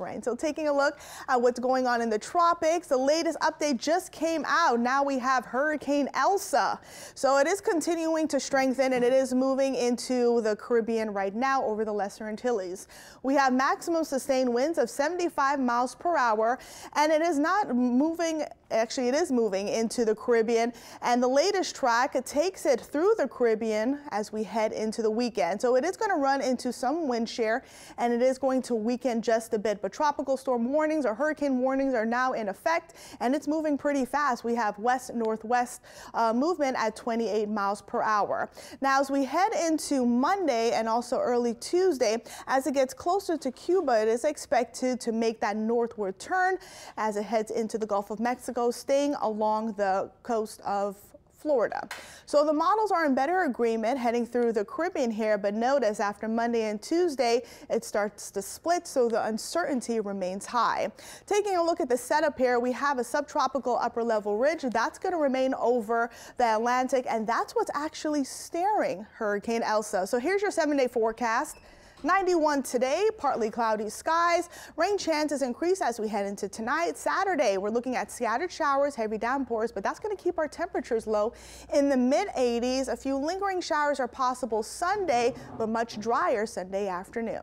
Rain. So taking a look at what's going on in the tropics, the latest update just came out. Now we have Hurricane Elsa. So it is continuing to strengthen and it is moving into the Caribbean right now over the Lesser Antilles. We have maximum sustained winds of 75 miles per hour and it is not moving, actually it is moving into the Caribbean and the latest track takes it through the Caribbean as we head into the weekend. So it is going to run into some wind shear and it is going to weaken just a bit but tropical storm warnings or hurricane warnings are now in effect and it's moving pretty fast. We have west northwest uh, movement at 28 miles per hour. Now as we head into Monday and also early Tuesday, as it gets closer to Cuba, it is expected to make that northward turn as it heads into the Gulf of Mexico, staying along the coast of Florida. So the models are in better agreement heading through the Caribbean here, but notice after Monday and Tuesday, it starts to split, so the uncertainty remains high. Taking a look at the setup here, we have a subtropical upper level ridge that's going to remain over the Atlantic, and that's what's actually staring Hurricane Elsa. So here's your seven day forecast. 91 today, partly cloudy skies. Rain chances increase as we head into tonight. Saturday, we're looking at scattered showers, heavy downpours, but that's going to keep our temperatures low in the mid 80s. A few lingering showers are possible Sunday, but much drier Sunday afternoon.